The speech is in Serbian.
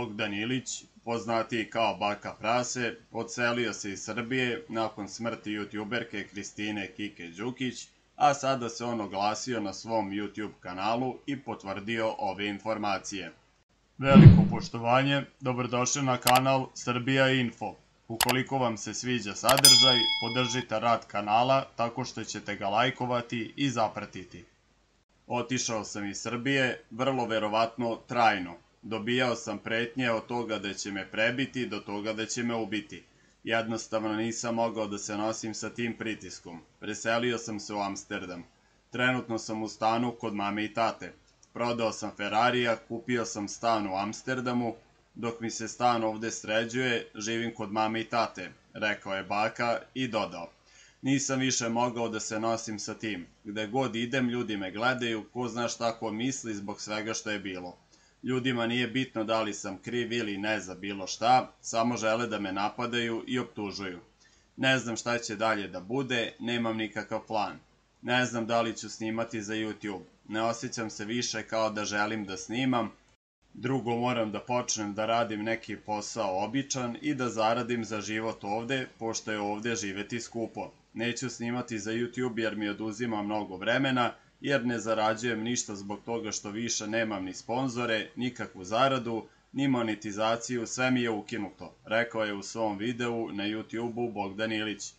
Bogdan Ilić, poznatiji kao Baka Prase, odselio se iz Srbije nakon smrti youtuberke Kristine Kike Đukić, a sada se on oglasio na svom YouTube kanalu i potvrdio ove informacije. Veliko poštovanje, dobrodošli na kanal Srbija Info. Ukoliko vam se sviđa sadržaj, podržite rad kanala tako što ćete ga lajkovati i zapratiti. Otišao sam iz Srbije, vrlo verovatno trajno. Dobijao sam pretnje od toga da će me prebiti do toga da će me ubiti. Jednostavno nisam mogao da se nosim sa tim pritiskom. Preselio sam se u Amsterdam. Trenutno sam u stanu kod mame i tate. Prodao sam Ferrarija, kupio sam stan u Amsterdamu, dok mi se stan ovde sređuje, živim kod mame i tate, rekao je baka i dodao. Nisam više mogao da se nosim sa tim. Gde god idem, ljudi me gledaju, ko zna šta ko misli zbog svega što je bilo. Ljudima nije bitno da li sam kriv ili ne za bilo šta, samo žele da me napadaju i optužuju. Ne znam šta će dalje da bude, nemam nikakav plan. Ne znam da li ću snimati za YouTube. Ne osjećam se više kao da želim da snimam. Drugo, moram da počnem da radim neki posao običan i da zaradim za život ovde, pošto je ovde živeti skupo. Neću snimati za YouTube jer mi oduzima mnogo vremena, jer ne zarađujem ništa zbog toga što više nemam ni sponzore, nikakvu zaradu, ni monetizaciju, sve mi je ukinuto, rekao je u svom videu na YouTube-u Bogdan Ilić.